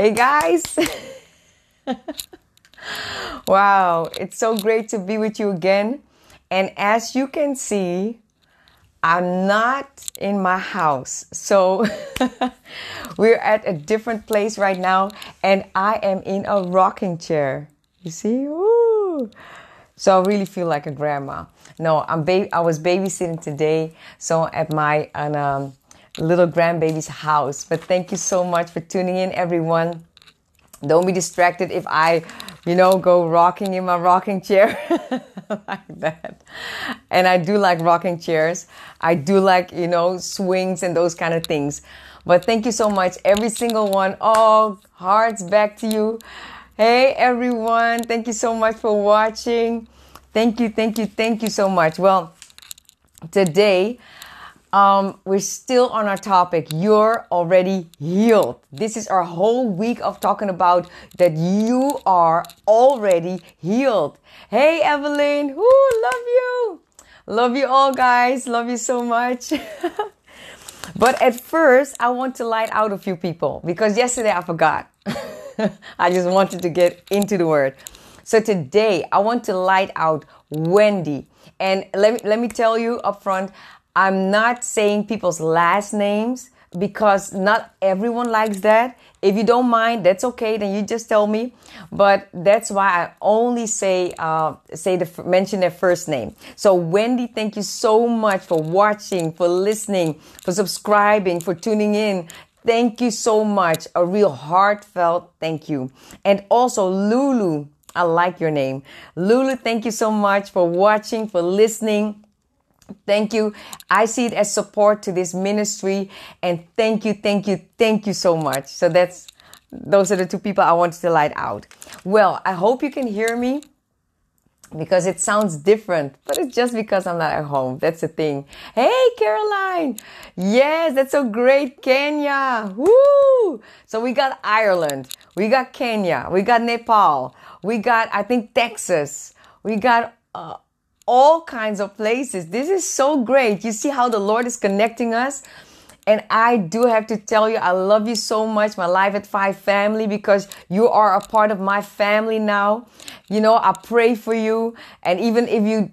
Hey guys. wow, it's so great to be with you again. And as you can see, I'm not in my house. So we're at a different place right now and I am in a rocking chair. You see? Woo. So I really feel like a grandma. No, I'm ba- I was babysitting today, so at my um, little grandbaby's house. But thank you so much for tuning in, everyone. Don't be distracted if I, you know, go rocking in my rocking chair like that. And I do like rocking chairs. I do like, you know, swings and those kind of things. But thank you so much, every single one. Oh, hearts back to you. Hey, everyone. Thank you so much for watching. Thank you, thank you, thank you so much. Well, today, um, we're still on our topic. You're already healed. This is our whole week of talking about that you are already healed. Hey, Evelyn. Whoo, love you. Love you all, guys. Love you so much. but at first, I want to light out a few people because yesterday I forgot. I just wanted to get into the word. So today, I want to light out Wendy. And let me, let me tell you up front, I'm not saying people's last names because not everyone likes that. If you don't mind, that's okay. Then you just tell me. But that's why I only say uh, say the mention their first name. So Wendy, thank you so much for watching, for listening, for subscribing, for tuning in. Thank you so much. A real heartfelt thank you. And also Lulu, I like your name. Lulu, thank you so much for watching, for listening Thank you. I see it as support to this ministry. And thank you, thank you, thank you so much. So that's, those are the two people I wanted to light out. Well, I hope you can hear me because it sounds different, but it's just because I'm not at home. That's the thing. Hey, Caroline. Yes, that's so great. Kenya. Woo. So we got Ireland. We got Kenya. We got Nepal. We got, I think, Texas. We got, uh, all kinds of places. This is so great. You see how the Lord is connecting us? And I do have to tell you, I love you so much, my Live at Five family, because you are a part of my family now. You know, I pray for you. And even if you,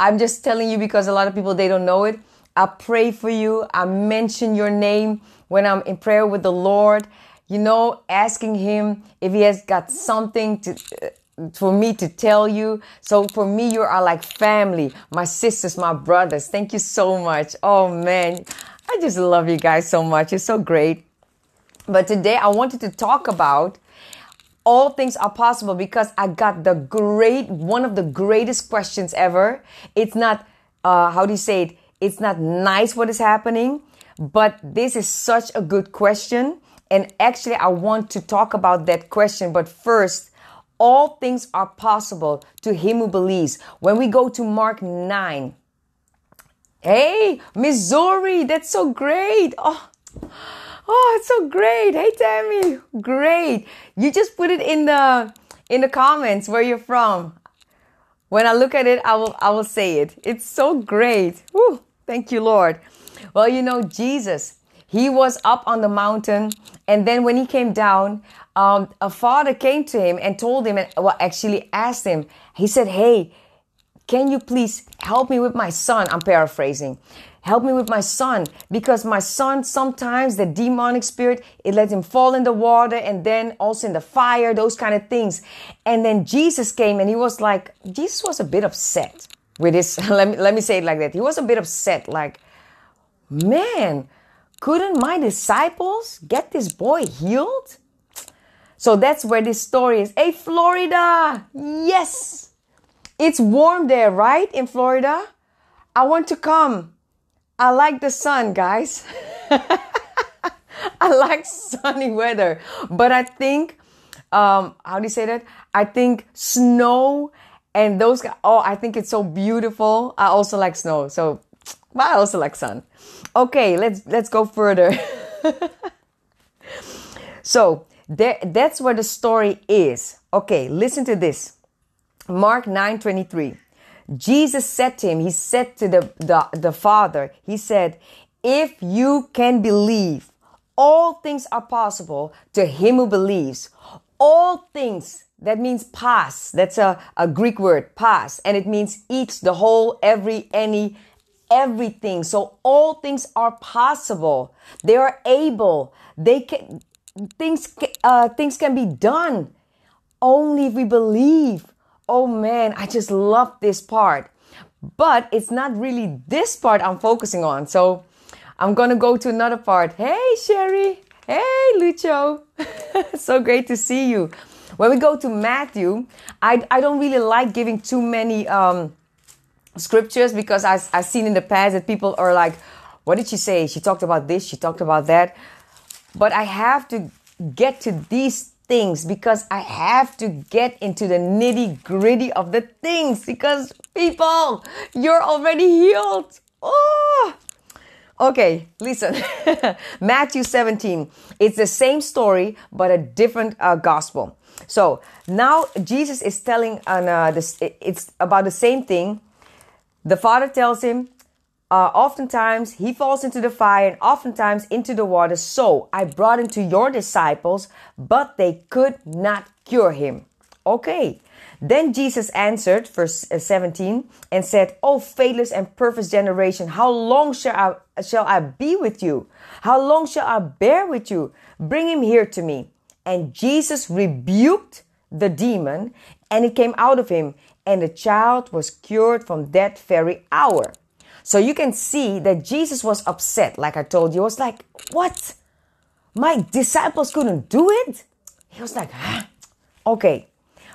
I'm just telling you because a lot of people, they don't know it. I pray for you. I mention your name when I'm in prayer with the Lord, you know, asking Him if He has got something to, for me to tell you. So for me, you are like family, my sisters, my brothers. Thank you so much. Oh man, I just love you guys so much. It's so great. But today I wanted to talk about all things are possible because I got the great, one of the greatest questions ever. It's not, uh, how do you say it? It's not nice what is happening, but this is such a good question. And actually, I want to talk about that question. But first, all things are possible to him who believes. When we go to Mark 9, hey, Missouri, that's so great. Oh, oh, it's so great. Hey, Tammy, great. You just put it in the in the comments where you're from. When I look at it, I will I will say it. It's so great. Woo, thank you, Lord. Well, you know, Jesus, he was up on the mountain, and then when he came down, um, a father came to him and told him, and well, actually asked him, he said, Hey, can you please help me with my son? I'm paraphrasing. Help me with my son because my son sometimes the demonic spirit it lets him fall in the water and then also in the fire, those kind of things. And then Jesus came and he was like, Jesus was a bit upset with this. let me let me say it like that. He was a bit upset, like, man, couldn't my disciples get this boy healed? So that's where this story is. Hey, Florida! Yes! It's warm there, right? In Florida? I want to come. I like the sun, guys. I like sunny weather. But I think, um, how do you say that? I think snow and those, oh, I think it's so beautiful. I also like snow. So, but I also like sun. Okay, let's, let's go further. so, there, that's where the story is. Okay, listen to this. Mark 9 23. Jesus said to him, He said to the, the, the Father, He said, If you can believe, all things are possible to him who believes. All things, that means pass. That's a, a Greek word, pass. And it means each, the whole, every, any, everything. So all things are possible. They are able. They can, things, uh, things can be done only if we believe. Oh man, I just love this part. But it's not really this part I'm focusing on. So I'm gonna go to another part. Hey, Sherry. Hey, Lucho. so great to see you. When we go to Matthew, I, I don't really like giving too many um, scriptures because I, I've seen in the past that people are like, what did she say? She talked about this, she talked about that. But I have to get to these things because I have to get into the nitty gritty of the things because people, you're already healed. Oh, Okay, listen. Matthew 17. It's the same story, but a different uh, gospel. So now Jesus is telling, uh, this, it's about the same thing. The father tells him, uh, oftentimes he falls into the fire and oftentimes into the water. So I brought him to your disciples, but they could not cure him. Okay. Then Jesus answered, verse uh, 17, and said, O faithless and perverse generation, how long shall I, shall I be with you? How long shall I bear with you? Bring him here to me. And Jesus rebuked the demon, and it came out of him, and the child was cured from that very hour. So you can see that Jesus was upset, like I told you. He was like, What? My disciples couldn't do it? He was like, huh? Okay,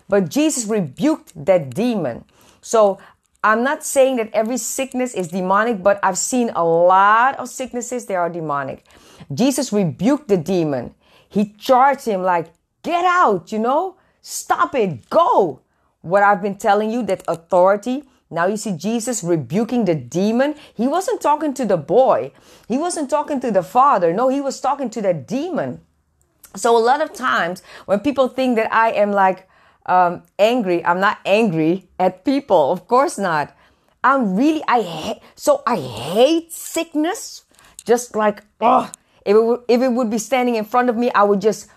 but Jesus rebuked that demon. So I'm not saying that every sickness is demonic, but I've seen a lot of sicknesses that are demonic. Jesus rebuked the demon. He charged him like, get out, you know, stop it, go. What I've been telling you, that authority. Now you see Jesus rebuking the demon. He wasn't talking to the boy. He wasn't talking to the father. No, he was talking to the demon. So a lot of times when people think that I am like, um, angry. I'm not angry at people. Of course not. I'm really, I hate, so I hate sickness. Just like, oh, if it, if it would be standing in front of me, I would just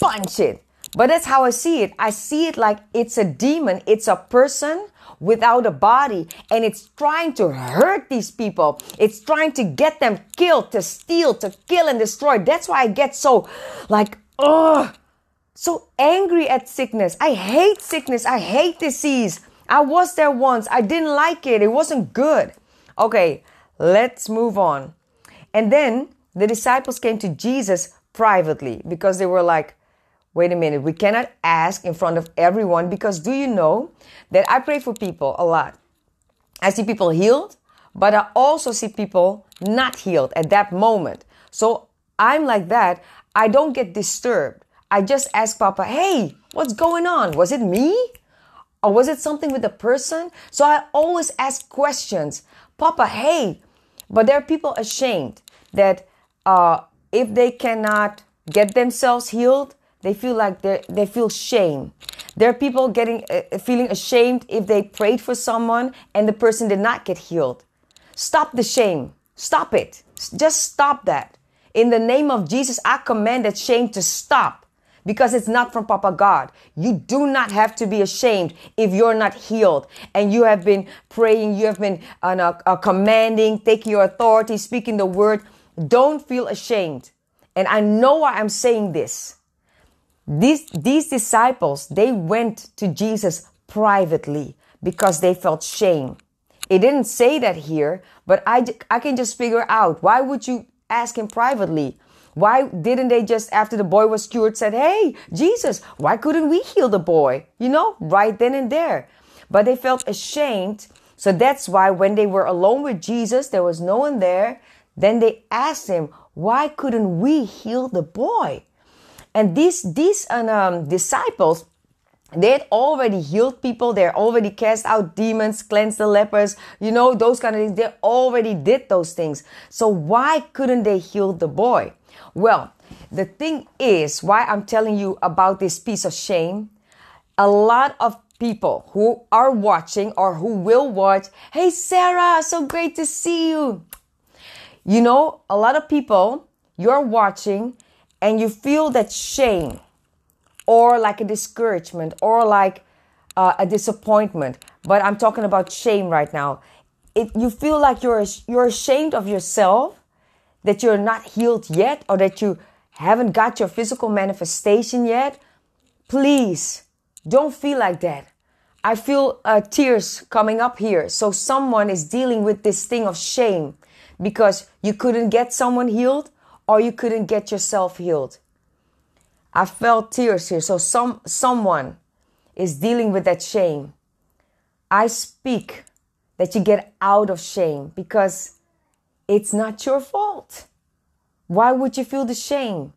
punch it. But that's how I see it. I see it like it's a demon. It's a person without a body and it's trying to hurt these people. It's trying to get them killed, to steal, to kill and destroy. That's why I get so like, oh, so angry at sickness. I hate sickness. I hate disease. I was there once. I didn't like it. It wasn't good. Okay, let's move on. And then the disciples came to Jesus privately because they were like, wait a minute, we cannot ask in front of everyone because do you know that I pray for people a lot? I see people healed, but I also see people not healed at that moment. So I'm like that. I don't get disturbed. I just ask Papa, hey, what's going on? Was it me? Or was it something with the person? So I always ask questions. Papa, hey, but there are people ashamed that uh, if they cannot get themselves healed, they feel like they they feel shame. There are people getting uh, feeling ashamed if they prayed for someone and the person did not get healed. Stop the shame. Stop it. Just stop that. In the name of Jesus, I command that shame to stop because it's not from Papa God. You do not have to be ashamed if you're not healed and you have been praying, you have been uh, uh, commanding, taking your authority, speaking the word. Don't feel ashamed. And I know why I'm saying this. These, these disciples, they went to Jesus privately because they felt shame. It didn't say that here, but I, I can just figure out why would you ask him privately? Why didn't they just, after the boy was cured, said, Hey, Jesus, why couldn't we heal the boy? You know, right then and there. But they felt ashamed. So that's why when they were alone with Jesus, there was no one there. Then they asked him, Why couldn't we heal the boy? And these, these um, disciples, they had already healed people. They already cast out demons, cleansed the lepers, you know, those kind of things. They already did those things. So why couldn't they heal the boy? Well, the thing is, why I'm telling you about this piece of shame, a lot of people who are watching or who will watch, hey Sarah, so great to see you. You know, a lot of people, you're watching and you feel that shame or like a discouragement or like uh, a disappointment, but I'm talking about shame right now. It, you feel like you're you're ashamed of yourself, that you're not healed yet, or that you haven't got your physical manifestation yet. Please don't feel like that. I feel uh, tears coming up here. So someone is dealing with this thing of shame because you couldn't get someone healed or you couldn't get yourself healed. I felt tears here. So some someone is dealing with that shame. I speak that you get out of shame because it's not your fault. Why would you feel the shame?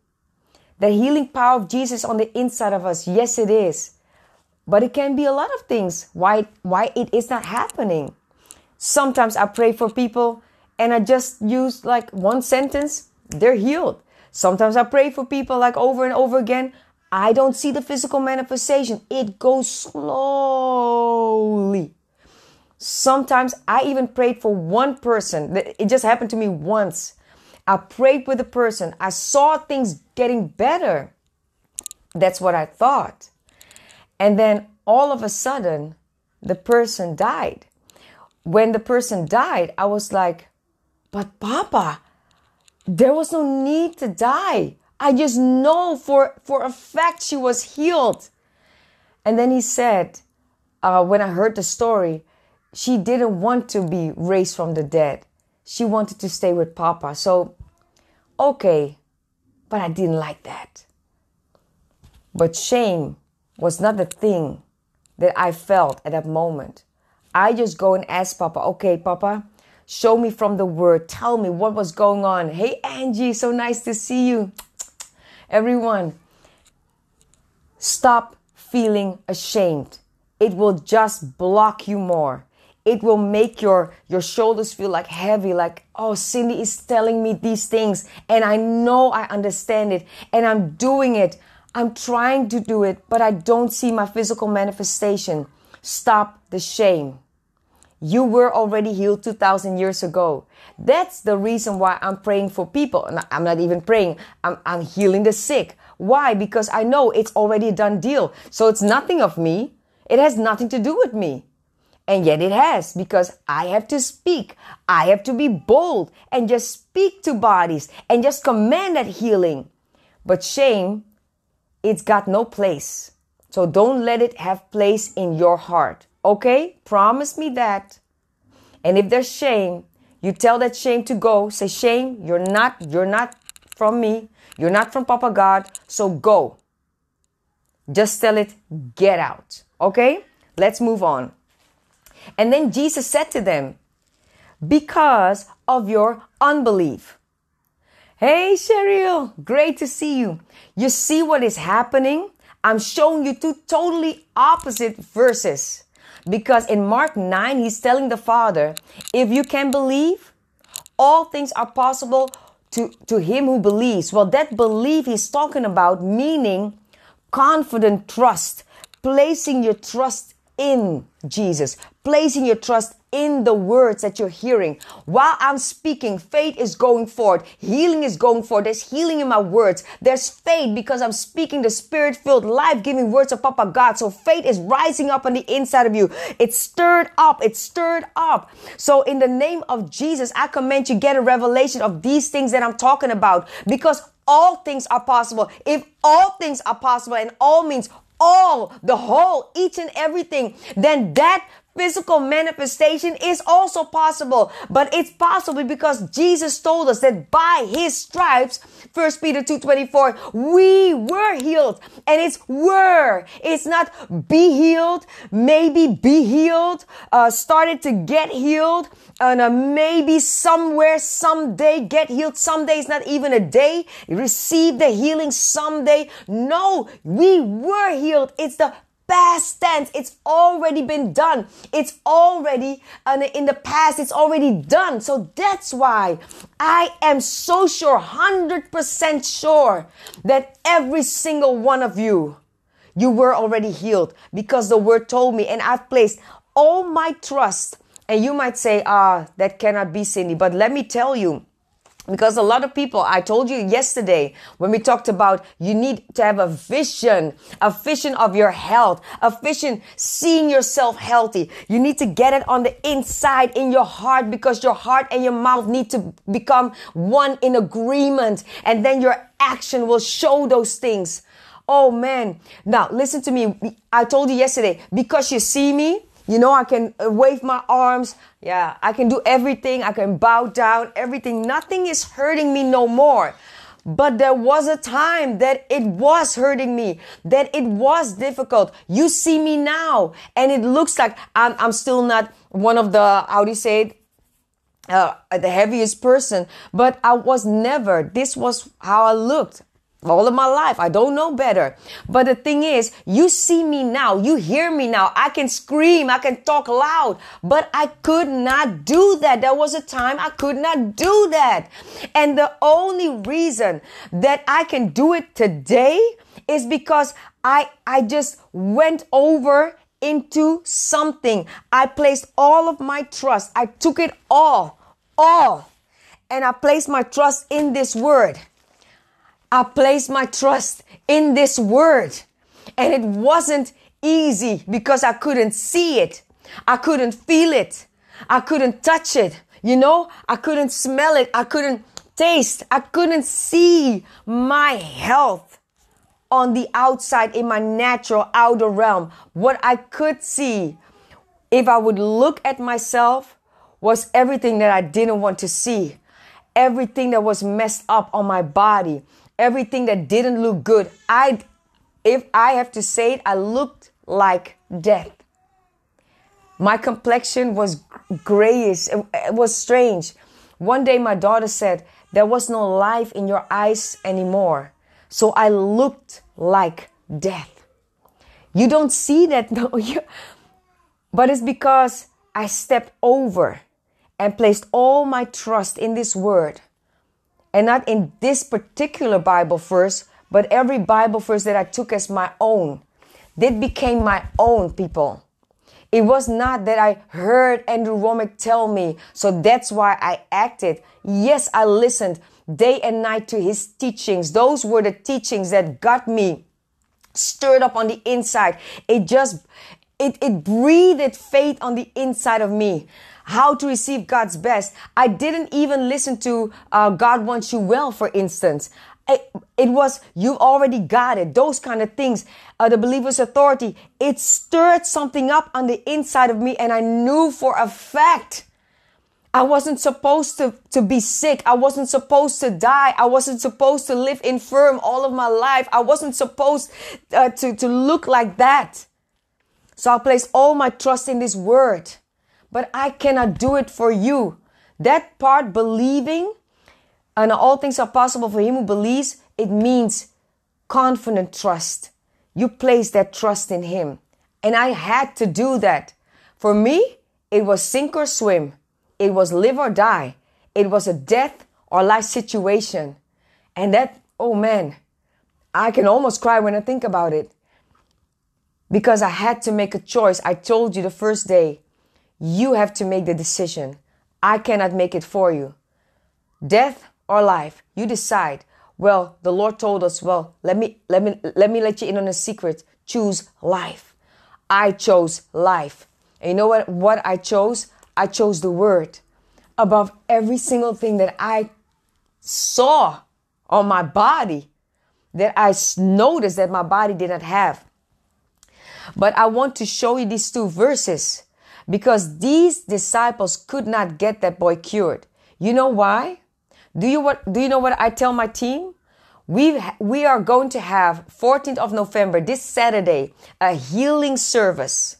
The healing power of Jesus on the inside of us, yes, it is. But it can be a lot of things why why it is not happening. Sometimes I pray for people and I just use like one sentence, they're healed. Sometimes I pray for people like over and over again. I don't see the physical manifestation. It goes slowly. Sometimes I even prayed for one person. It just happened to me once. I prayed with a person. I saw things getting better. That's what I thought. And then all of a sudden, the person died. When the person died, I was like, but Papa, there was no need to die. I just know for, for a fact she was healed. And then he said, uh, when I heard the story, she didn't want to be raised from the dead. She wanted to stay with Papa. So, okay, but I didn't like that. But shame was not the thing that I felt at that moment. I just go and ask Papa, okay, Papa, show me from the word. Tell me what was going on. Hey, Angie, so nice to see you. Everyone, stop feeling ashamed. It will just block you more. It will make your, your shoulders feel like heavy, like, oh, Cindy is telling me these things and I know I understand it and I'm doing it. I'm trying to do it, but I don't see my physical manifestation. Stop the shame. You were already healed 2000 years ago. That's the reason why I'm praying for people. I'm not even praying. I'm, I'm healing the sick. Why? Because I know it's already a done deal. So it's nothing of me. It has nothing to do with me. And yet it has because I have to speak. I have to be bold and just speak to bodies and just command that healing. But shame, it's got no place. So don't let it have place in your heart. Okay? Promise me that. And if there's shame, you tell that shame to go. Say, shame, you're not, you're not from me. You're not from Papa God. So go. Just tell it, get out. Okay? Let's move on. And then Jesus said to them, because of your unbelief. Hey, Cheryl, great to see you. You see what is happening? I'm showing you two totally opposite verses. Because in Mark 9, he's telling the Father, if you can believe, all things are possible to, to him who believes. Well, that belief he's talking about, meaning confident trust, placing your trust in Jesus, placing your trust in the words that you're hearing. While I'm speaking, faith is going forward. Healing is going forward. There's healing in my words. There's faith because I'm speaking the spirit filled, life giving words of Papa God. So faith is rising up on the inside of you. It's stirred up. It's stirred up. So in the name of Jesus, I command you get a revelation of these things that I'm talking about because all things are possible. If all things are possible and all means all, the whole, each and everything, then that physical manifestation is also possible. But it's possible because Jesus told us that by his stripes, 1 Peter 2.24, we were healed. And it's were. It's not be healed, maybe be healed, uh, started to get healed, and uh, maybe somewhere, someday get healed. Someday is not even a day. Receive the healing someday. No, we were healed. It's the past tense. It's already been done. It's already uh, in the past. It's already done. So that's why I am so sure, 100% sure that every single one of you, you were already healed because the word told me and I've placed all my trust. And you might say, ah, that cannot be Cindy. But let me tell you, because a lot of people, I told you yesterday when we talked about you need to have a vision, a vision of your health, a vision seeing yourself healthy. You need to get it on the inside in your heart because your heart and your mouth need to become one in agreement. And then your action will show those things. Oh man. Now listen to me. I told you yesterday, because you see me, you know, I can uh, wave my arms. Yeah, I can do everything. I can bow down, everything. Nothing is hurting me no more. But there was a time that it was hurting me, that it was difficult. You see me now, and it looks like I'm, I'm still not one of the, how do you say it? Uh, the heaviest person, but I was never, this was how I looked all of my life. I don't know better. But the thing is, you see me now, you hear me now. I can scream, I can talk loud, but I could not do that. There was a time I could not do that. And the only reason that I can do it today is because I, I just went over into something. I placed all of my trust. I took it all, all, and I placed my trust in this word. I placed my trust in this word. And it wasn't easy because I couldn't see it. I couldn't feel it. I couldn't touch it. You know, I couldn't smell it. I couldn't taste. I couldn't see my health on the outside in my natural outer realm. What I could see if I would look at myself was everything that I didn't want to see. Everything that was messed up on my body everything that didn't look good. I, if I have to say it, I looked like death. My complexion was grayish. It, it was strange. One day my daughter said, there was no life in your eyes anymore. So I looked like death. You don't see that, no, but it's because I stepped over and placed all my trust in this word and not in this particular Bible verse, but every Bible verse that I took as my own. That became my own people. It was not that I heard Andrew Wommack tell me, so that's why I acted. Yes, I listened day and night to his teachings. Those were the teachings that got me stirred up on the inside. It just, it, it breathed faith on the inside of me how to receive God's best. I didn't even listen to uh, God wants you well, for instance. It, it, was you already got it. Those kind of things. Uh, the believer's authority it stirred something up on the inside of me and i knew for a fact i wasn't supposed to, to be sick. I wasn't supposed to die. I wasn't supposed to live infirm all of my life. I wasn't supposed uh, to, to look like that. So i placed all my trust in this word but I cannot do it for you. That part, believing, and all things are possible for him who believes, it means confident trust. You place that trust in him. And I had to do that. For me, it was sink or swim. It was live or die. It was a death or life situation. And that, oh man, I can almost cry when I think about it. Because I had to make a choice. I told you the first day, you have to make the decision. I cannot make it for you. Death or life, you decide. Well, the Lord told us, well, let me let me let me let you in on a secret. Choose life. I chose life. And you know what what I chose? I chose the word above every single thing that I saw on my body that I noticed that my body did not have. But I want to show you these two verses because these disciples could not get that boy cured. You know why? Do you what do you know what I tell my team? We we are going to have 14th of November this Saturday a healing service.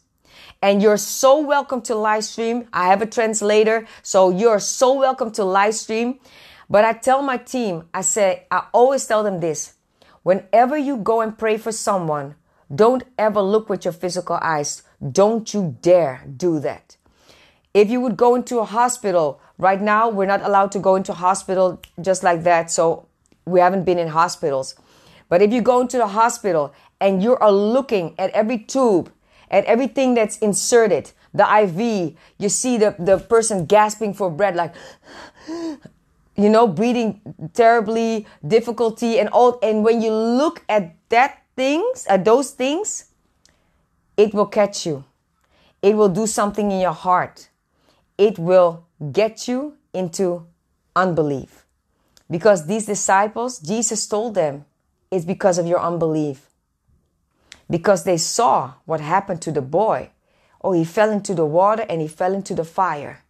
And you're so welcome to live stream. I have a translator, so you're so welcome to live stream. But I tell my team, I say, I always tell them this. Whenever you go and pray for someone, don't ever look with your physical eyes. Don't you dare do that. If you would go into a hospital, right now we're not allowed to go into hospital just like that. So we haven't been in hospitals. But if you go into the hospital and you are looking at every tube, at everything that's inserted, the IV, you see the, the person gasping for breath like, you know, breathing terribly, difficulty, and all. And when you look at that things, at those things, it will catch you. It will do something in your heart. It will get you into unbelief. Because these disciples, Jesus told them, it's because of your unbelief. Because they saw what happened to the boy. Oh, he fell into the water and he fell into the fire.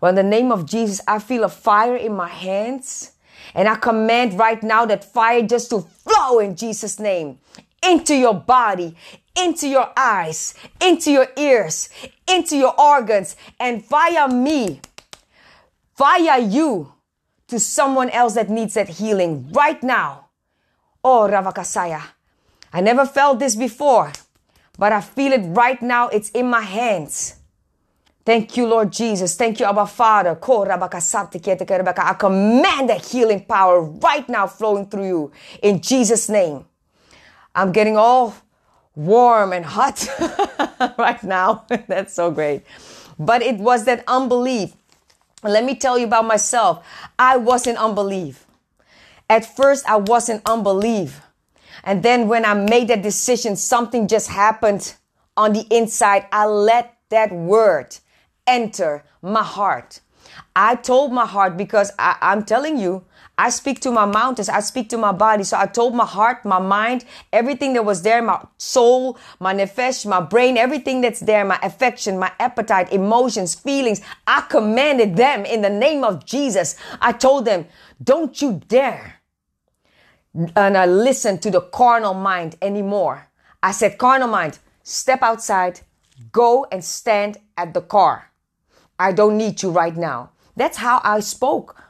Well, in the name of Jesus, I feel a fire in my hands. And I command right now that fire just to flow in Jesus' name into your body, into your eyes, into your ears, into your organs, and via me, via you to someone else that needs that healing right now. Oh, Ravakasaya. I never felt this before, but I feel it right now. It's in my hands. Thank you, Lord Jesus. Thank you, Abba Father. I command that healing power right now flowing through you in Jesus' name. I'm getting all warm and hot right now. That's so great. But it was that unbelief. Let me tell you about myself. I was in unbelief. At first, I was in unbelief. And then when I made that decision, something just happened on the inside. I let that word enter my heart. I told my heart because I, I'm telling you, I speak to my mountains. I speak to my body. So I told my heart, my mind, everything that was there, my soul, my nefesh, my brain, everything that's there, my affection, my appetite, emotions, feelings. I commanded them in the name of Jesus. I told them, don't you dare. And uh, I listened to the carnal mind anymore. I said, carnal mind, step outside, go and stand at the car. I don't need you right now. That's how I spoke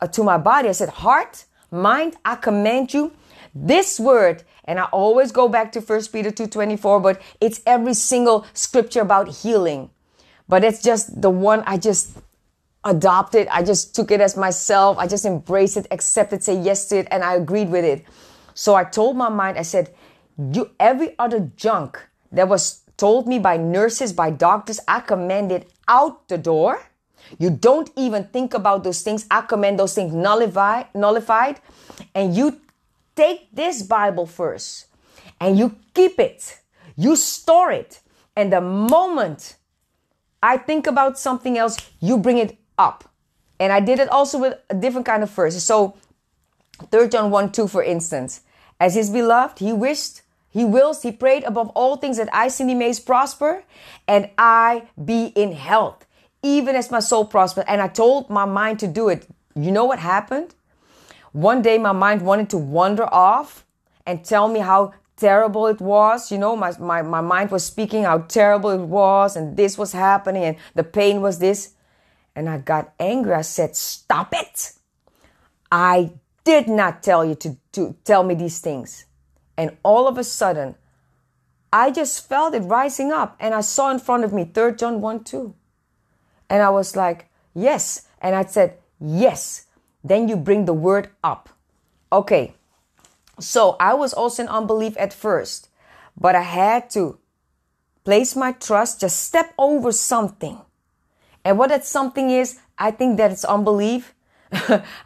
uh, to my body. I said, Heart, mind, I command you this word. And I always go back to 1 Peter 2.24, but it's every single scripture about healing. But it's just the one I just adopted. I just took it as myself. I just embraced it, accepted, say yes to it, and I agreed with it. So I told my mind, I said, you every other junk that was told me by nurses, by doctors, I commanded out the door. You don't even think about those things. I command those things nullified, nullified. And you take this Bible first and you keep it. You store it. And the moment I think about something else, you bring it up. And I did it also with a different kind of verses. So 3 John 1 2, for instance, as his beloved, he wished, he wills, he prayed above all things that I, Cindy Mezas, prosper and I be in health even as my soul prospered. And I told my mind to do it. You know what happened? One day my mind wanted to wander off and tell me how terrible it was. You know, my, my, my mind was speaking how terrible it was and this was happening and the pain was this. And I got angry. I said, Stop it. I did not tell you to, to tell me these things. And all of a sudden, I just felt it rising up and I saw in front of me 3 John 1 2. And I was like, yes. And I said, yes. Then you bring the word up. Okay. So I was also in unbelief at first, but I had to place my trust, just step over something. And what that something is, I think that it's unbelief.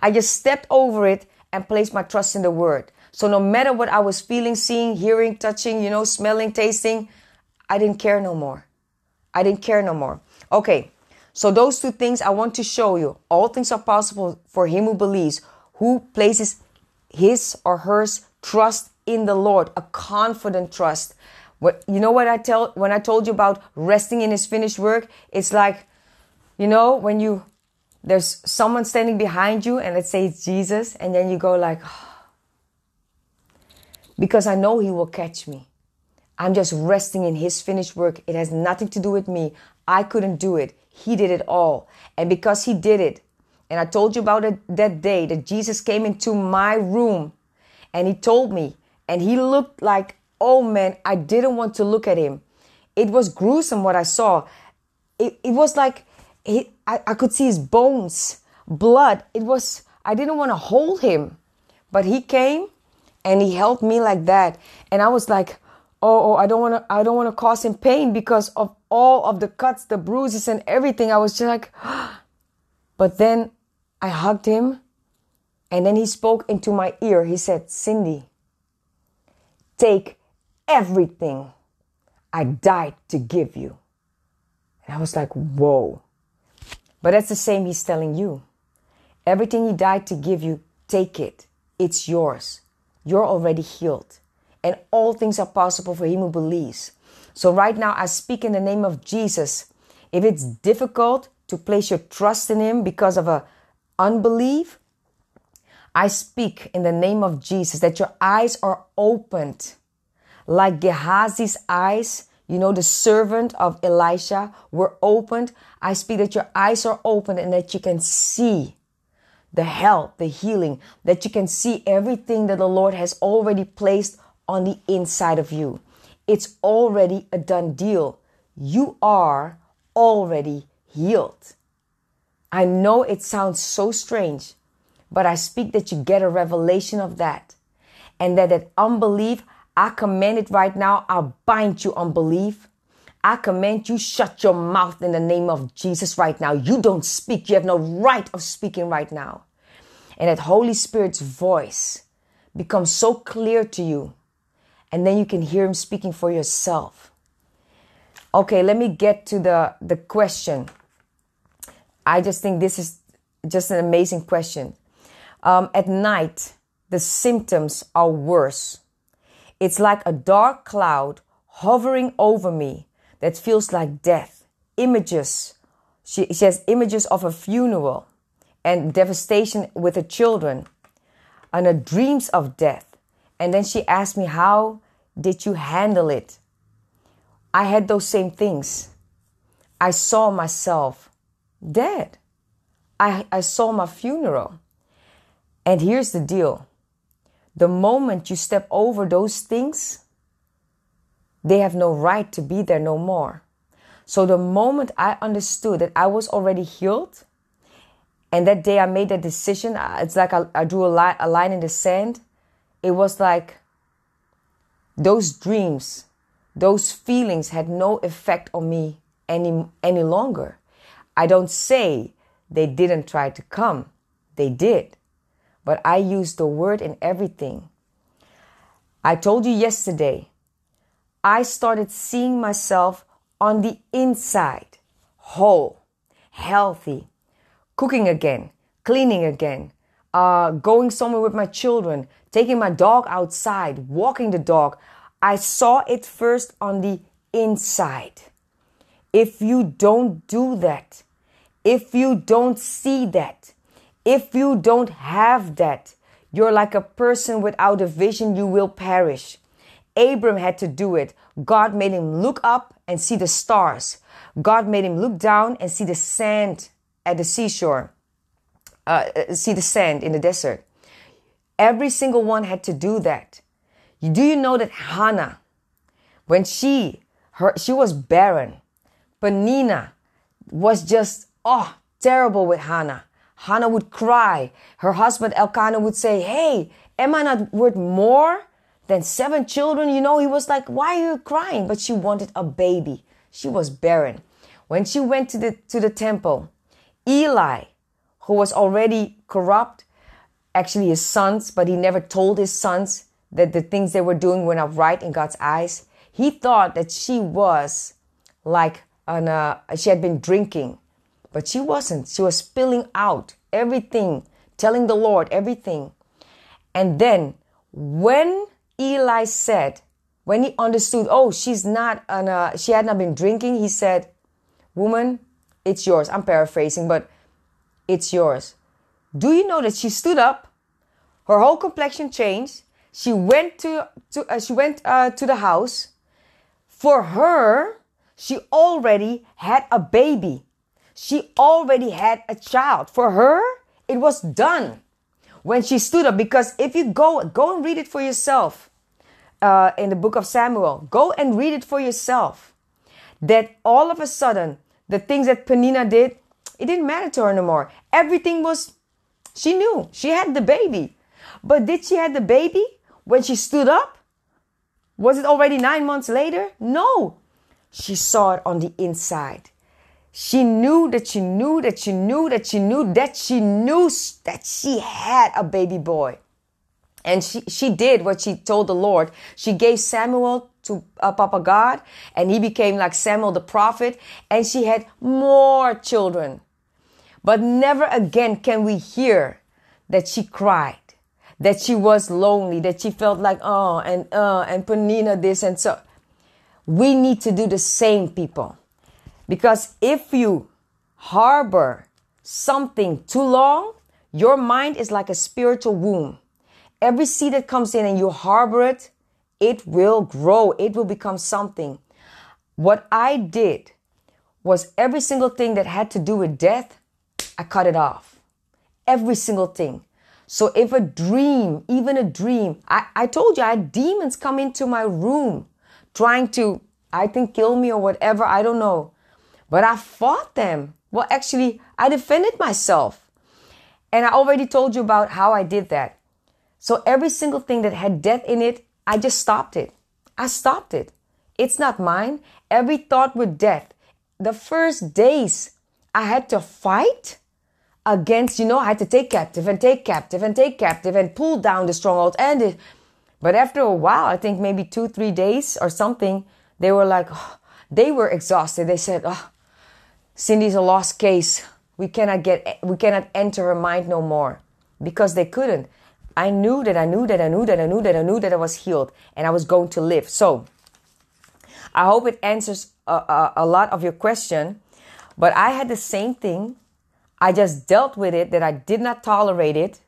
I just stepped over it and placed my trust in the word. So no matter what I was feeling, seeing, hearing, touching, you know, smelling, tasting, I didn't care no more. I didn't care no more. Okay. So those two things I want to show you. All things are possible for him who believes, who places his or hers trust in the Lord, a confident trust. What you know what I tell when I told you about resting in his finished work? It's like, you know, when you there's someone standing behind you and let's say it's Jesus, and then you go like, oh, because I know he will catch me. I'm just resting in his finished work. It has nothing to do with me. I couldn't do it. He did it all. And because He did it, and I told you about it that day that Jesus came into my room and He told me, and He looked like, oh man, I didn't want to look at Him. It was gruesome what I saw. It, it was like he, I, I could see His bones, blood. It was, I didn't want to hold Him. But He came and He held me like that. And I was like, oh, oh I don't want to, I don't want to cause Him pain because of all of the cuts, the bruises, and everything. I was just like, but then I hugged him. And then he spoke into my ear. He said, Cindy, take everything I died to give you. And I was like, whoa. But that's the same he's telling you. Everything he died to give you, take it. It's yours. You're already healed. And all things are possible for him who believes. So right now, I speak in the name of Jesus. If it's difficult to place your trust in him because of a unbelief, I speak in the name of Jesus that your eyes are opened like Gehazi's eyes, you know, the servant of Elisha, were opened. I speak that your eyes are opened and that you can see the help, the healing, that you can see everything that the Lord has already placed on the inside of you. It's already a done deal. You are already healed. I know it sounds so strange, but I speak that you get a revelation of that. And that that unbelief, I command it right now. I bind you unbelief. I command you shut your mouth in the name of Jesus right now. You don't speak. You have no right of speaking right now. And that Holy Spirit's voice becomes so clear to you. And then you can hear him speaking for yourself. Okay, let me get to the, the question. I just think this is just an amazing question. Um, at night, the symptoms are worse. It's like a dark cloud hovering over me that feels like death. Images. She, she has images of a funeral and devastation with her children and her dreams of death. And then she asked me, How did you handle it? I had those same things. I saw myself dead. I, I saw my funeral. And here's the deal the moment you step over those things, they have no right to be there no more. So the moment I understood that I was already healed, and that day I made that decision, it's like I, I drew a line, a line in the sand. It was like those dreams, those feelings had no effect on me any, any longer. I don't say they didn't try to come, they did but I use the word in everything. I told you yesterday, I started seeing myself on the inside, whole, healthy, cooking again, cleaning again, uh, going somewhere with my children, taking my dog outside, walking the dog. I saw it first on the inside. If you don't do that, if you don't see that, if you don't have that, you're like a person without a vision, you will perish. Abram had to do it. God made him look up and see the stars. God made him look down and see the sand at the seashore, uh, uh see the sand in the desert. Every single one had to do that. Do you know that Hannah, when she her she was barren, but Nina was just oh terrible with Hannah. Hannah would cry. Her husband Elkanah would say, Hey, am I not worth more than seven children? You know, he was like, Why are you crying? But she wanted a baby. She was barren. When she went to the, to the temple, Eli, who was already corrupt, actually his sons, but he never told his sons that the things they were doing were not right in God's eyes. He thought that she was like an, uh, she had been drinking but she wasn't. She was spilling out everything, telling the Lord everything. And then when Eli said, when he understood, oh, she's not, an, uh, she had not been drinking, he said, woman, it's yours. I'm paraphrasing, but it's yours. Do you know that she stood up? Her whole complexion changed. She went to, to uh, she went uh, to the house. For her, she already had a baby. She already had a child. For her, it was done when she stood up. Because if you go, go and read it for yourself uh, in the book of Samuel, go and read it for yourself. That all of a sudden, the things that Peninnah did, it didn't matter to her anymore. Everything was, she knew she had the baby. But did she have the baby when she stood up? Was it already nine months later? No. She saw it on the inside. she knew that she knew that she knew that she knew that she knew that she had a baby boy. And she, she did what she told the Lord. She gave Samuel to uh, Papa God, and he became like Samuel the prophet, and she had more children. But never again can we hear that she cried, that she was lonely, that she felt like, oh, and uh, and Peninnah this and so. We need to do the same, people. Because if you harbor something too long, your mind is like a spiritual womb. Every seed that comes in and you harbor it, it will grow. It will become something. What I did was every single thing that had to do with death, I cut it off. Every single thing. So if a dream, even a dream, I, I told you I had demons come into my room trying to, I think, kill me or whatever. I don't know. But I fought them. Well, actually, I defended myself. And I already told you about how I did that. So every single thing that had death in it, I just stopped it. I stopped it. It's not mine. Every thought with death. The first days I had to fight against, you know, I had to take captive and take captive and take captive and pull down the stronghold and it. But after a while, I think maybe two, three days or something, they were like, oh, they were exhausted. They said, oh, Cindy's a lost case. We cannot get, we cannot enter her mind no more because they couldn't. I knew that I knew that I knew that I knew that I knew that I was healed and I was going to live. So I hope it answers a, a, a lot of your question. But I had the same thing. I just dealt with it that I did not tolerate it.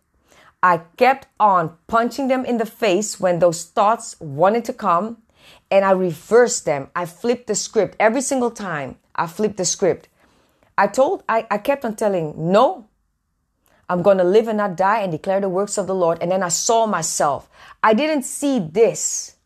I kept on punching them in the face when those thoughts wanted to come and I reversed them. I flipped the script every single time. I flipped the script. I told, I, I kept on telling, no, I'm going to live and not die and declare the works of the Lord. And then I saw myself. I didn't see this,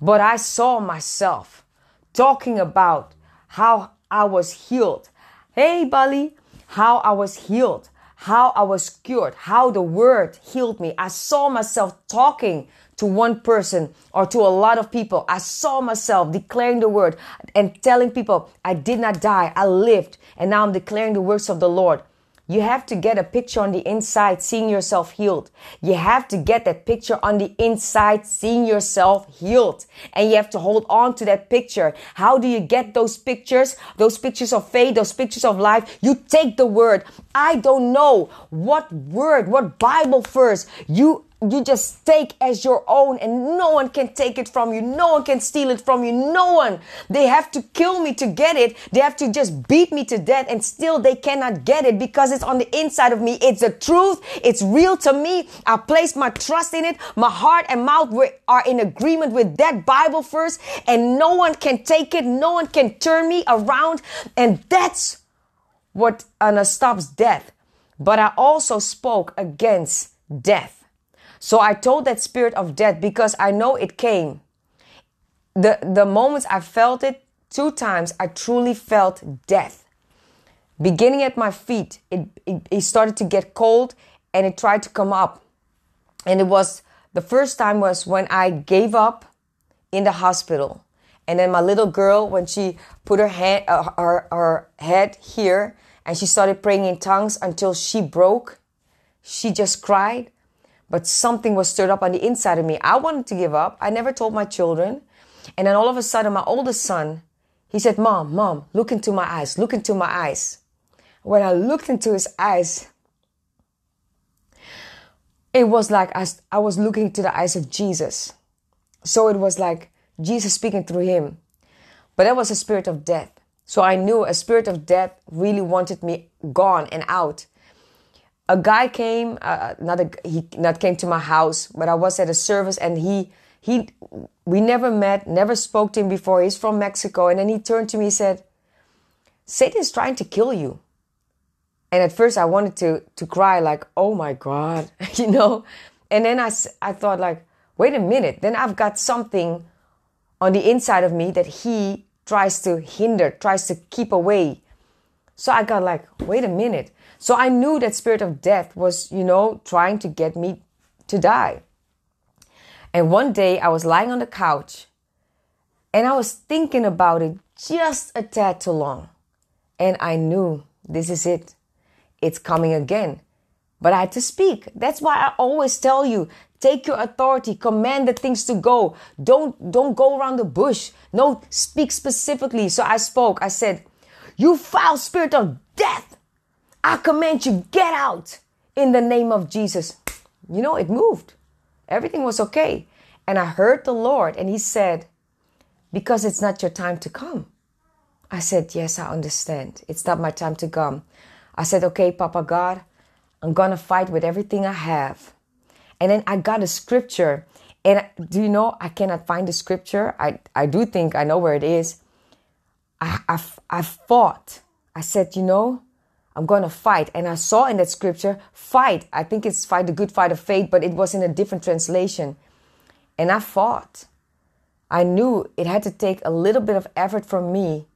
but I saw myself talking about how I was healed. Hey, Bali, how I was healed, how I was cured, how the word healed me. I saw myself talking to one person or to a lot of people. I saw myself declaring the word and telling people, I did not die, I lived, and now I'm declaring the works of the Lord. You have to get a picture on the inside, seeing yourself healed. You have to get that picture on the inside, seeing yourself healed. And you have to hold on to that picture. How do you get those pictures? Those pictures of faith, those pictures of life. You take the word. I don't know what word, what Bible verse you you just take as your own and no one can take it from you. No one can steal it from you. No one. They have to kill me to get it. They have to just beat me to death and still they cannot get it because it's on the inside of me. It's the truth. It's real to me. I place my trust in it. My heart and mouth are in agreement with that Bible verse and no one can take it. No one can turn me around. And that's what uh, stops death. But I also spoke against death. So I told that spirit of death because I know it came. The, the moments I felt it, two times, I truly felt death. Beginning at my feet, it, it, it started to get cold and it tried to come up. And it was the first time was when I gave up in the hospital. And then my little girl, when she put her, hand, uh, her, her head here and she started praying in tongues until she broke, she just cried but something was stirred up on the inside of me. I wanted to give up. I never told my children. And then all of a sudden, my oldest son, he said, Mom, Mom, look into my eyes, look into my eyes. When I looked into his eyes, it was like I, I was looking to the eyes of Jesus. So it was like Jesus speaking through him. But that was a spirit of death. So I knew a spirit of death really wanted me gone and out a guy came, uh, not a, he not came to my house, but I was at a service and he, he, we never met, never spoke to him before. He's from Mexico. And then he turned to me and said, Satan's trying to kill you. And at first I wanted to, to cry like, oh my God, you know? And then I, I thought like, wait a minute. Then I've got something on the inside of me that he tries to hinder, tries to keep away. So I got like, wait a minute. So I knew that spirit of death was, you know, trying to get me to die. And one day I was lying on the couch and I was thinking about it just a tad too long. And I knew this is it. It's coming again. But I had to speak. That's why I always tell you, take your authority, command the things to go. Don't don't go around the bush. No, speak specifically. So I spoke. I said, "You foul spirit of death, I command you get out in the name of Jesus." You know, it moved. Everything was okay. And I heard the Lord and he said, "Because it's not your time to come." I said, Yes, I understand. It's not my time to come. I said, Okay, Papa God, I'm going to fight with everything I have. And then I got a scripture. And do you know, I cannot find the scripture. I, I do think I know where it is. I, I, I fought. I said, You know, I'm going to fight. And I saw in that scripture, fight. I think it's fight the good fight of faith, but it was in a different translation. And I fought. I knew it had to take a little bit of effort from me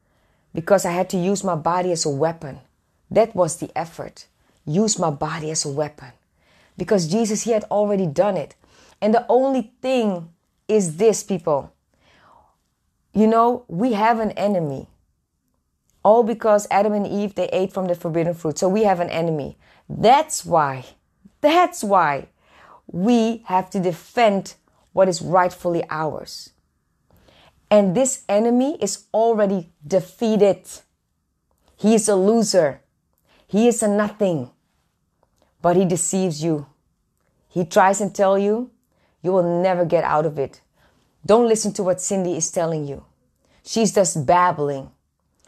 because I had to use my body as a weapon. That was the effort. Use my body as a weapon. Because Jesus, He had already done it. And the only thing is this, people. You know, we have an enemy. All because Adam and Eve, they ate from the forbidden fruit. So we have an enemy. That's why, that's why we have to defend what is rightfully ours. And this enemy is already defeated. He is a loser. He is a nothing. But he deceives you. He tries and tell you, you will never get out of it. Don't listen to what Cindy is telling you. She's just babbling.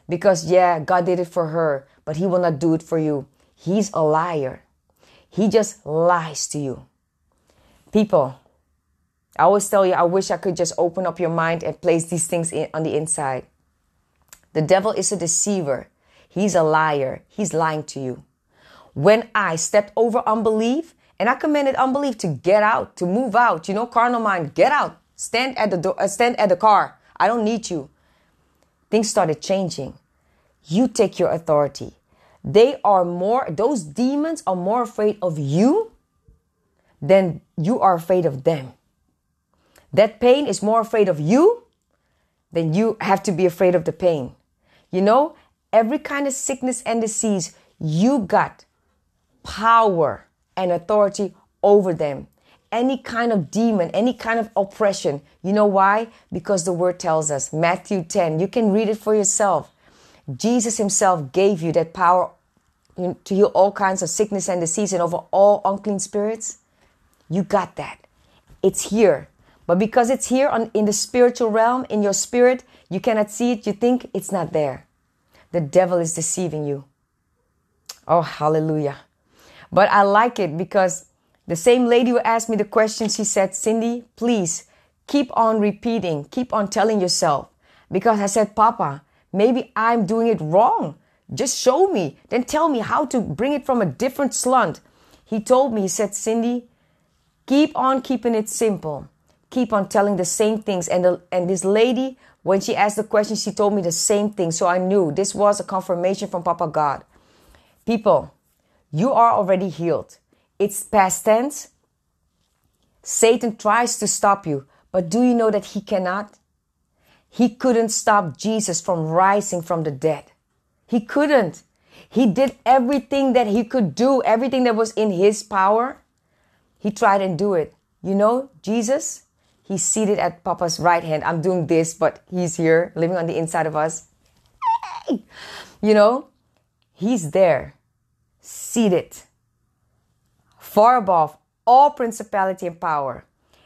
Because yeah, God did it for her, but he will not do it for you. He's a liar. He just lies to you. People, I always tell you, I wish I could just open up your mind and place these things in, on the inside. The devil is a deceiver. He's a liar. He's lying to you. When I stepped over unbelief and I commanded unbelief to get out, to move out, you know, carnal mind, get out, stand at the door, uh, stand at the car. I don't need you. Things started changing. You take your authority. They are more, those demons are more afraid of you than you are afraid of them. That pain is more afraid of you than you have to be afraid of the pain. You know, every kind of sickness and disease, you got power and authority over them. Any kind of demon, any kind of oppression. You know why? Because the word tells us, Matthew 10, you can read it for yourself. Jesus himself gave you that power to heal all kinds of sickness and disease and over all unclean spirits. You got that. It's here. But because it's here on, in the spiritual realm, in your spirit, you cannot see it, you think it's not there. The devil is deceiving you. Oh, hallelujah. But I like it because the same lady who asked me the question, she said, Cindy, please keep on repeating, keep on telling yourself. Because I said, Papa, maybe I'm doing it wrong. Just show me, then tell me how to bring it from a different slant. He told me, he said, Cindy, keep on keeping it simple keep on telling the same things. And, the, and this lady, when she asked the question, she told me the same thing. So I knew this was a confirmation from Papa God. People, you are already healed. It's past tense. Satan tries to stop you, but do you know that he cannot? He couldn't stop Jesus from rising from the dead. He couldn't. He did everything that he could do, everything that was in his power. He tried and do it. You know, Jesus, He's seated at Papa's right hand. I'm doing this, but he's here living on the inside of us. You know, he's there, seated, far above all principality and power.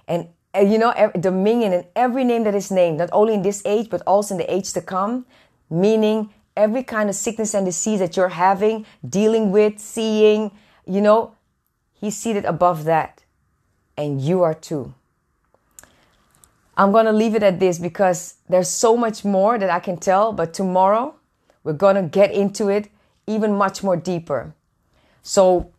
And, uh, you know, dominion and every name that is named, not only in this age, but also in the age to come, meaning every kind of sickness and disease that you're having, dealing with, seeing, you know, he's seated above that. And you are too. I'm to leave it at this because there's so much more that I can tell, but tomorrow we're to get into it even much more deeper. So,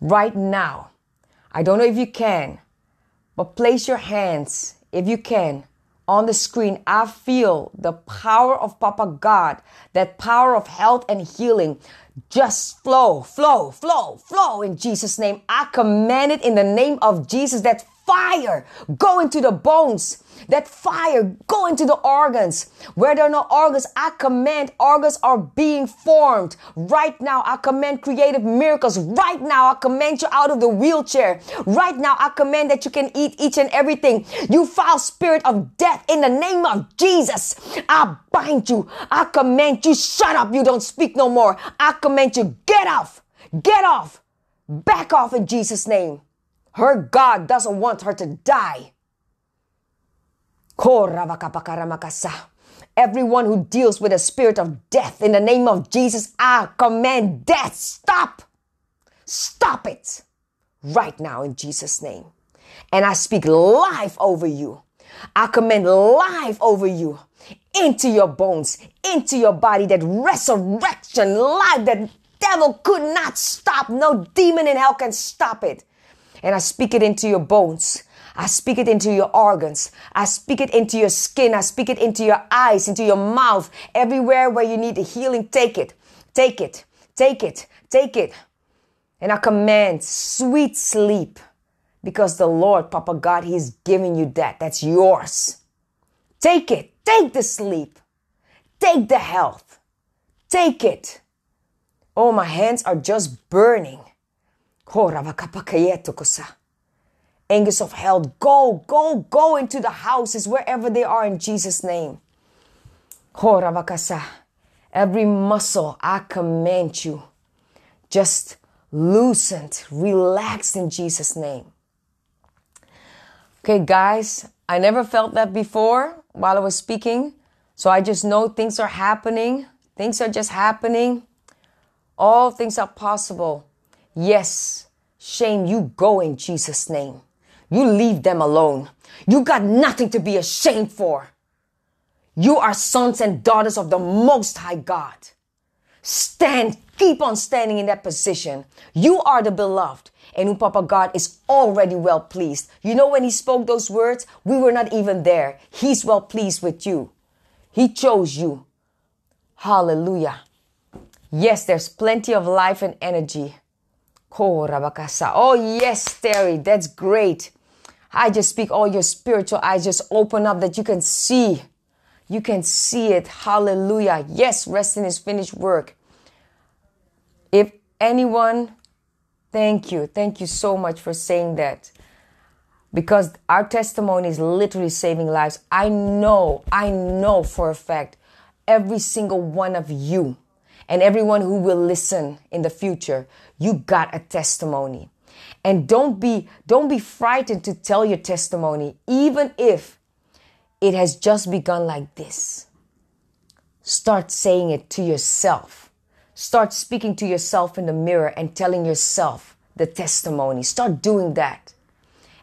right now, I don't know if you can, but place your hands, if you can, on the screen. I feel the power of Papa God, that power of health and healing just flow, flow, flow, flow in Jesus' name. I command it in the name of Jesus that fire go into the bones. That fire go into the organs. Where there are no organs, I command organs are being formed. Right now, I command creative miracles. Right now, I command you out of the wheelchair. Right now, I command that you can eat each and everything. You foul spirit of death in the name of Jesus. I bind you. I command you, shut up. You don't speak no more. I command you, get off. Get off. Back off in Jesus' name. Her God doesn't want her to die. Everyone who deals with a spirit of death in the name of Jesus, I command death. Stop. Stop it right now in Jesus' name. And I speak life over you. I command life over you into your bones, into your body, that resurrection life that devil could not stop. No demon in hell can stop it. And I speak it into your bones. I speak it into your organs. I speak it into your skin. I speak it into your eyes, into your mouth. Everywhere where you need healing, take it. Take it. Take it. Take it. And I command sweet sleep because the Lord, Papa God, He's giving you that. That's yours. Take it. Take the sleep. Take the health. Take it. Oh, my hands are just burning. Angels of hell, go, go, go into the houses wherever they are in Jesus' name. Every muscle, I command you, just loosened, relaxed in Jesus' name. Okay, guys, I never felt that before while I was speaking. So I just know things are happening. Things are just happening. All things are possible. Yes, shame, you go in Jesus' name. You leave them alone. You got nothing to be ashamed for. You are sons and daughters of the Most High God. Stand, keep on standing in that position. You are the beloved, and who Papa God is already well pleased. You know, when He spoke those words, we were not even there. He's well pleased with you. He chose you. Hallelujah. Yes, there's plenty of life and energy. Oh, yes, Terry, that's great. I just speak all your spiritual eyes just open up that you can see. You can see it. Hallelujah. Yes, rest in his finished work. If anyone, thank you. Thank you so much for saying that. Because our testimony is literally saving lives. I know, I know for a fact, every single one of you and everyone who will listen in the future, you got a testimony. And don't be, don't be frightened to tell your testimony, even if it has just begun like this. Start saying it to yourself. Start speaking to yourself in the mirror and telling yourself the testimony. Start doing that.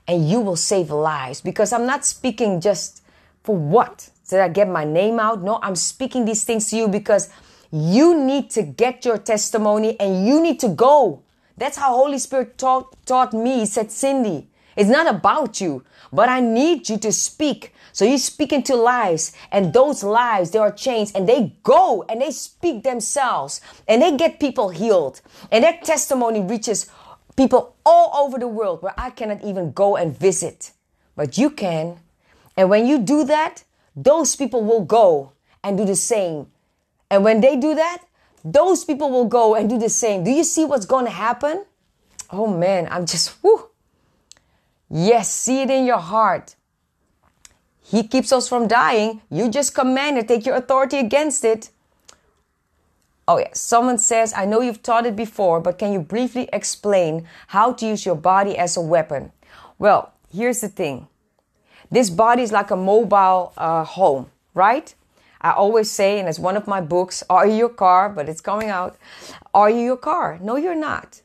And you will save lives because I'm not speaking just for what? Did I get my name out? No, I'm speaking these things to you because you need to get your testimony and you need to go. That's how Holy Spirit taught, taught me. He said, Cindy, it's not about you, but I need you to speak. So you speak into lives and those lives, they are changed and they go and they speak themselves and they get people healed. And that testimony reaches people all over the world where I cannot even go and visit, but you can. And when you do that, those people will go and do the same. And when they do that, those people will go and do the same. Do you see what's going to happen? Oh man, I'm just, whoo. Yes, see it in your heart. He keeps us from dying. You just command it, take your authority against it. Oh, yeah. Someone says, I know you've taught it before, but can you briefly explain how to use your body as a weapon? Well, here's the thing this body is like a mobile uh, home, right? I always say, and it's one of my books, Are You Your Car? But it's coming out. Are you your car? No, you're not.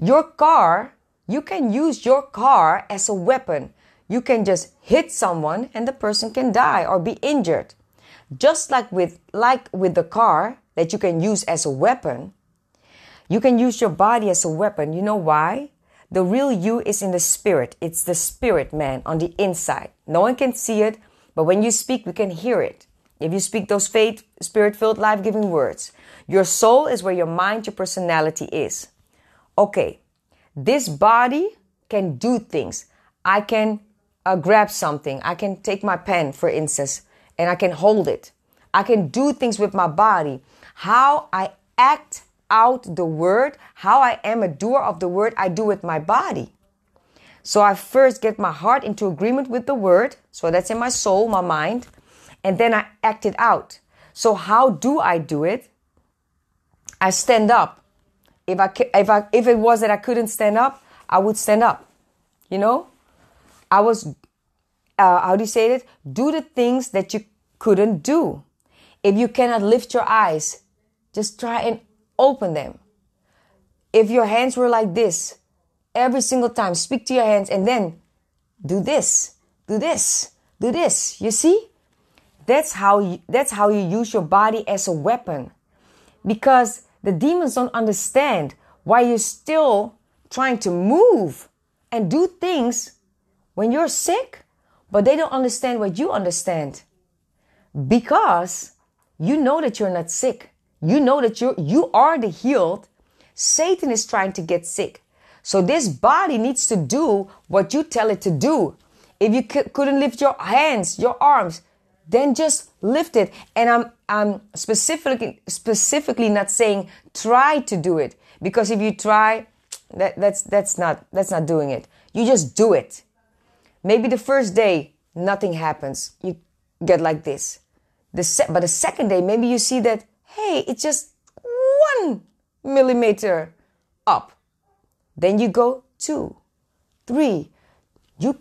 Your car, you can use your car as a weapon. You can just hit someone and the person can die or be injured. Just like with, like with the car that you can use as a weapon, you can use your body as a weapon. You know why? The real you is in the spirit. It's the spirit man on the inside. No one can see it, but when you speak, we can hear it. If you speak those faith, spirit filled, life giving words, your soul is where your mind, your personality is. Okay, this body can do things. I can uh, grab something. I can take my pen, for instance, and I can hold it. I can do things with my body. How I act out the word, how I am a doer of the word, I do with my body. So I first get my heart into agreement with the word. So that's in my soul, my mind. And then I act it out. So how do I do it? I stand up. If I, if I, if it was that I couldn't stand up, I would stand up. You know, I was, uh, how do you say it? Do the things that you couldn't do. If you cannot lift your eyes, just try and open them. If your hands were like this, every single time, speak to your hands and then do this, do this, do this. You see? That's how you, that's how you use your body as a weapon. Because the demons don't understand why you're still trying to move and do things when you're sick, but they don't understand what you understand. Because you know that you're not sick. You know that you you are the healed. Satan is trying to get sick. So this body needs to do what you tell it to do. If you c- couldn't lift your hands, your arms, then just lift it. And I'm I'm specifically specifically not saying try to do it because if you try, that that's that's not that's not doing it. You just do it. Maybe the first day nothing happens. You get like this. The se- but the second day maybe you see that hey, it's just one millimeter up. Then you go two, three. You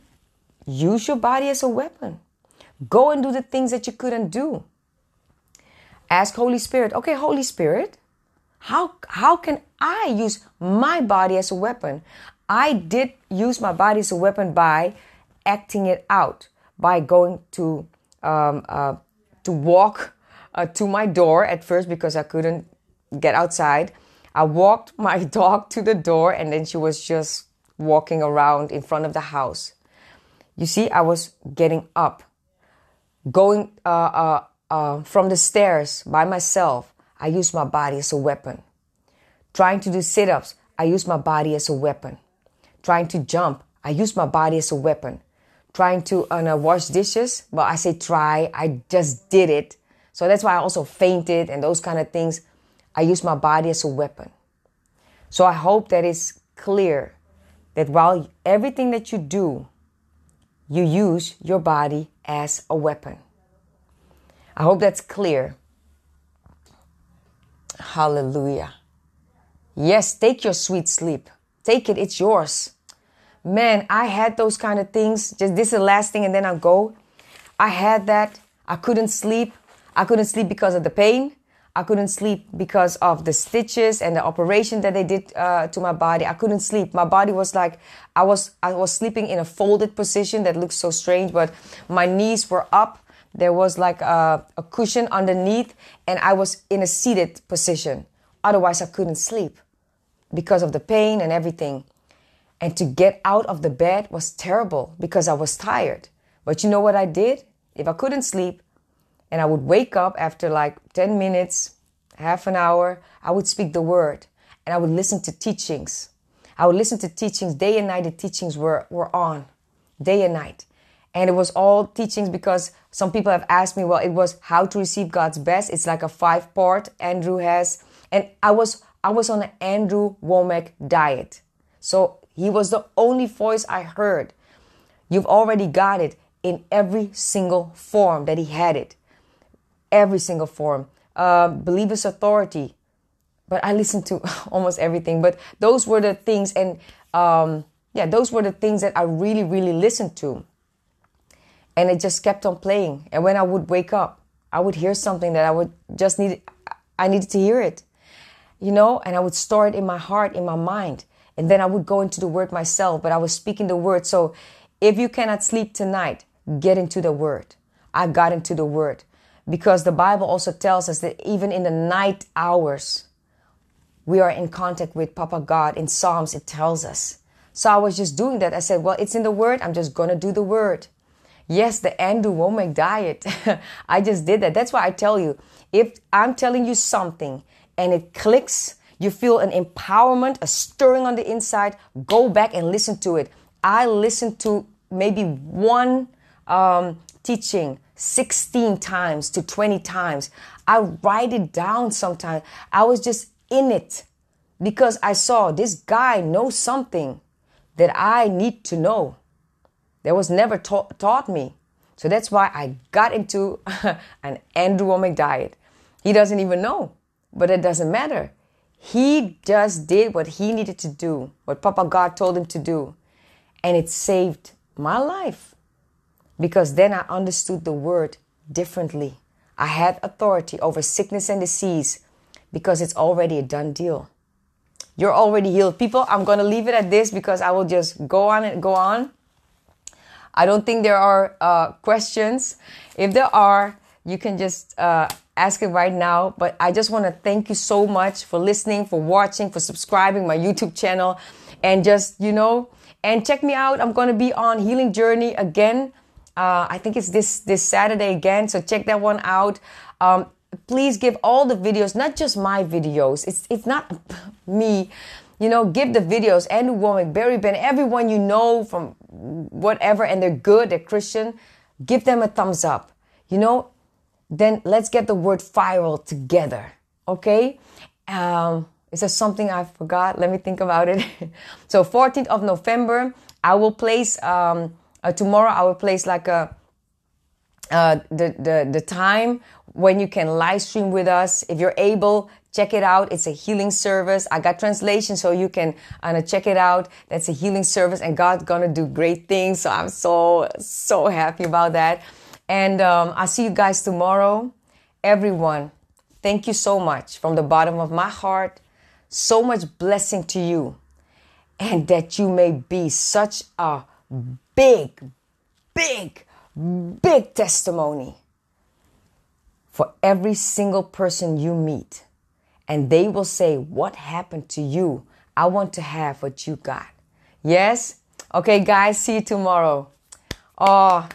use your body as a weapon. Go and do the things that you couldn't do. Ask Holy Spirit, okay, Holy Spirit, how, how can I use my body as a weapon? I did use my body as a weapon by acting it out, by going to um, uh, to walk uh, to my door at first because I couldn't get outside. I walked my dog to the door and then she was just walking around in front of the house. You see, I was getting up, going uh, uh, uh, from the stairs by myself. I use my body as a weapon. Trying to do sit ups, I use my body as a weapon. Trying to jump, I use my body as a weapon. Trying to uh, wash dishes, well, I say try, I just did it so that's why I also fainted and those kind of things. I use my body as a weapon. So I hope that it's clear that while everything that you do, you use your body as a weapon. I hope that's clear. Hallelujah. Yes, take your sweet sleep. Take it, it's yours. Man, I had those kind of things. Just this is the last thing, and then I'll go. I had that. I couldn't sleep. I couldn't sleep because of the pain. I couldn't sleep because of the stitches and the operation that they did uh, to my body. I couldn't sleep. My body was like I was I was sleeping in a folded position that looks so strange, but my knees were up. There was like a, a cushion underneath, and I was in a seated position. Otherwise, I couldn't sleep because of the pain and everything. And to get out of the bed was terrible because I was tired. But you know what I did? If I couldn't sleep, and I would wake up after like 10 minutes, half an hour. I would speak the word and I would listen to teachings. I would listen to teachings day and night. The teachings were, were on day and night. And it was all teachings because some people have asked me, well, it was how to receive God's best. It's like a five part Andrew has. And I was, I was on an Andrew Wommack diet. So he was the only voice I heard. You've already got it in every single form that he had it every single form. Uh, Believer's Authority. But I listened to almost everything. But those were the things, and um, yeah, those were the things that I really, really listened to. And it just kept on playing. And when I would wake up, I would hear something that I would just need, I needed to hear it, you know, and I would store it in my heart, in my mind. And then I would go into the word myself, but I was speaking the word. So if you cannot sleep tonight, get into the word. I got into the word because the Bible also tells us that even in the night hours, we are in contact with Papa God. In Psalms, it tells us. So I was just doing that. I said, well, it's in the Word. I'm just going to do the Word. Yes, the Wommack diet. I just did that. That's why I tell you, if I'm telling you something and it clicks, you feel an empowerment, a stirring on the inside, go back and listen to it. I listened to maybe one um, teaching 16 times to 20 times. I write it down sometimes. I was just in it because I saw this guy knows something that I need to know. That was never ta- taught me. So that's why I got into an Wommack diet. He doesn't even know, but it doesn't matter. He just did what he needed to do, what Papa God told him to do. And it saved my life because then I understood the word differently. I had authority over sickness and disease because it's already a done deal. You're already healed. People, I'm going to leave it at this because I will just go on and go on. I don't think there are uh, questions. If there are, you can just uh, ask it right now. But I just want to thank you so much for listening, for watching, for subscribing my YouTube channel, and just you know, and check me out. I'm going to be on Healing Journey again. Uh, I think it's this this Saturday again, so check that one out. Um, please give all the videos, not just my videos. It's it's not me. You know, give the videos. Andrew Wommack, Barry Ben, everyone you know from whatever, and they're good, they're Christian. Give them a thumbs up. You know, then let's get the word viral together. Okay? Um, is there something I forgot? Let me think about it. so 14th of November, I will place um, tomorrow. I will place like a uh, the the the time when you can live stream with us. If you're able, check it out. It's a healing service. I got translation, so you can uh, check it out. That's a healing service, and God's gonna do great things. So I'm so so happy about that. And um, I'll see you guys tomorrow. Everyone, thank you so much from the bottom of my heart. So much blessing to you, and that you may be such a big, big, big testimony for every single person you meet. And they will say, What happened to you? I want to have what you got. Yes? Okay, guys, see you tomorrow. Oh,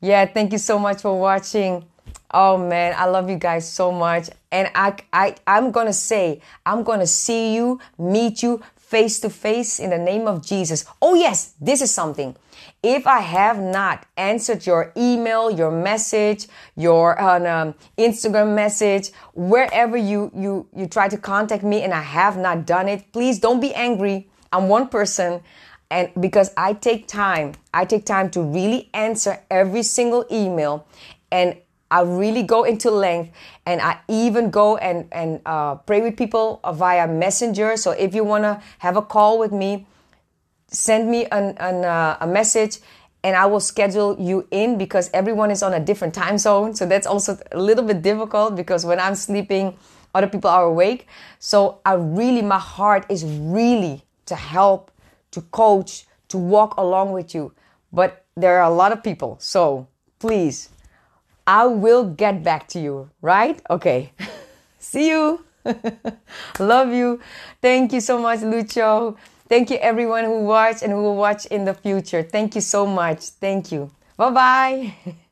yeah, thank you so much for watching. Oh man, I love you guys so much. And I, I, I'm gonna say, I'm gonna see you, meet you face to face in the name of Jesus. Oh yes, this is something. If I have not answered your email, your message, your um, Instagram message, wherever you, you, you try to contact me and I have not done it, please don't be angry. I'm one person. And because I take time, I take time to really answer every single email and I really go into length and I even go and, and uh, pray with people via messenger. So if you want to have a call with me, send me an, an uh, a message and I will schedule you in because everyone is on a different time zone. So that's also a little bit difficult because when I'm sleeping, other people are awake. So I really, my heart is really to help, to coach, to walk along with you. But there are a lot of people. So please, I will get back to you, right? Okay. See you. Love you. Thank you so much, Lucho. Thank you, everyone who watched and who will watch in the future. Thank you so much. Thank you. Bye bye.